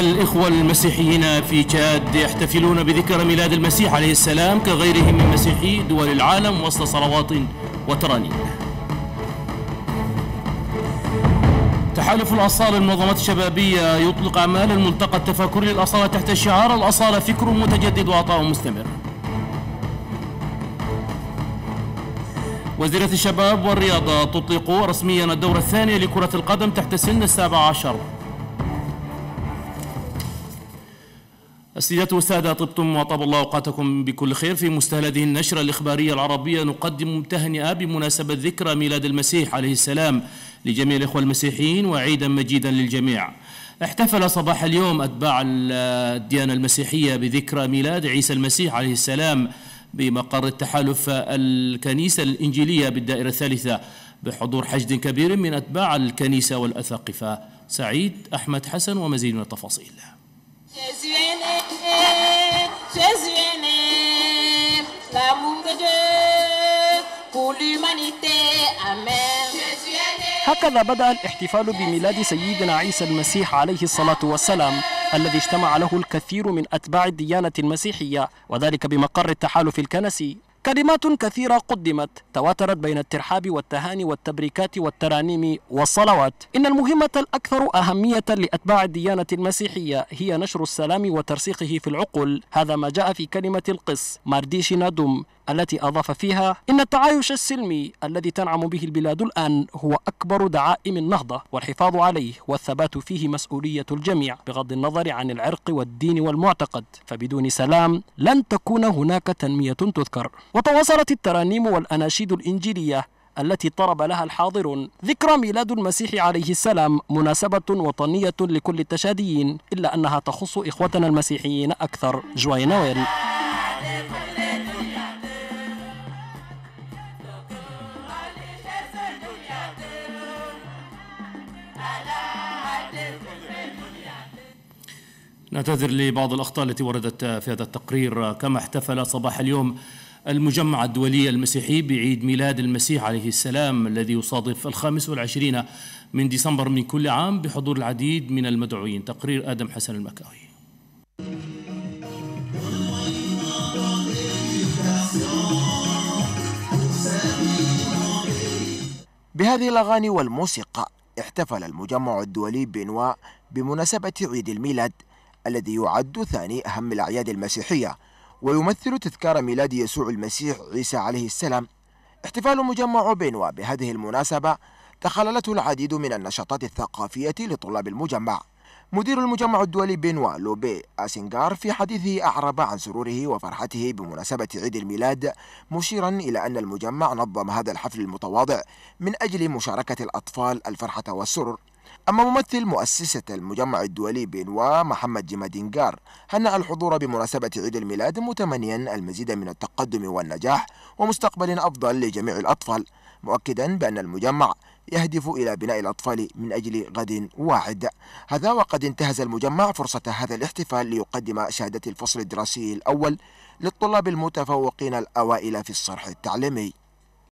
الإخوة المسيحيين في تشاد يحتفلون بذكرى ميلاد المسيح عليه السلام كغيرهم من مسيحي دول العالم وسط صلوات وترانيم. تحالف الأصالة المنظمات الشبابية يطلق أعمال الملتقى التفاكري للأصالة تحت شعار الأصالة فكر متجدد وعطاء مستمر. وزيرة الشباب والرياضة تطلق رسميا الدورة الثانية لكرة القدم تحت سن السابع عشر. السيدات والسادة طبتم وطاب الله أوقاتكم بكل خير. في مستهل هذه النشرة الإخبارية العربية نقدم تهنئة بمناسبة ذكرى ميلاد المسيح عليه السلام لجميع الإخوة المسيحيين وعيدا مجيدا للجميع. احتفل صباح اليوم أتباع الديانة المسيحية بذكرى ميلاد عيسى المسيح عليه السلام بمقر التحالف الكنيسة الإنجيلية بالدائرة الثالثة بحضور حشد كبير من أتباع الكنيسة والأساقفة سعيد أحمد حسن ومزيد من التفاصيل. Jésus est né, l'amour de Dieu pour l'humanité. Amen. هكذا بدأ الاحتفال بميلاد سيدنا عيسى المسيح عليه الصلاة والسلام الذي اجتمع له الكثير من أتباع الديانة المسيحية وذلك بمقر التحالف الكنسي كلمات كثيرة قدمت تواترت بين الترحاب والتهاني والتبريكات والترانيم والصلوات. إن المهمة الأكثر أهمية لأتباع الديانة المسيحية هي نشر السلام وترسيخه في العقول. هذا ما جاء في كلمة القس مارديشي نادوم. التي أضاف فيها إن التعايش السلمي الذي تنعم به البلاد الآن هو أكبر دعائم النهضة والحفاظ عليه والثبات فيه مسؤولية الجميع بغض النظر عن العرق والدين والمعتقد. فبدون سلام لن تكون هناك تنمية تذكر. وتواصلت الترانيم والأناشيد الإنجيلية التي طرب لها الحاضرون ذكرى ميلاد المسيح عليه السلام مناسبة وطنية لكل التشاديين إلا أنها تخص إخوتنا المسيحيين أكثر. جواي نعتذر لبعض الأخطاء التي وردت في هذا التقرير. كما احتفل صباح اليوم المجمع الدولي المسيحي بعيد ميلاد المسيح عليه السلام الذي يصادف الخامس والعشرين من ديسمبر من كل عام بحضور العديد من المدعوين. تقرير آدم حسن المكاوي. بهذه الأغاني والموسيقى احتفل المجمع الدولي بنوا بمناسبة عيد الميلاد الذي يعد ثاني أهم الأعياد المسيحية ويمثل تذكار ميلاد يسوع المسيح عيسى عليه السلام. احتفال مجمع بنوا بهذه المناسبة تخللته العديد من النشاطات الثقافية لطلاب المجمع. مدير المجمع الدولي بنوا لوبي أسينغار في حديثه أعرب عن سروره وفرحته بمناسبة عيد الميلاد مشيرا إلى أن المجمع نظم هذا الحفل المتواضع من أجل مشاركة الأطفال الفرحة والسرور أما ممثل مؤسسة المجمع الدولي بنوا محمد جمادينجار هنأ الحضور بمناسبة عيد الميلاد متمنيا المزيد من التقدم والنجاح ومستقبل أفضل لجميع الأطفال مؤكدا بأن المجمع يهدف إلى بناء الأطفال من أجل غد واعد هذا وقد انتهز المجمع فرصة هذا الاحتفال ليقدم شهادة الفصل الدراسي الأول للطلاب المتفوقين الأوائل في الصرح التعليمي.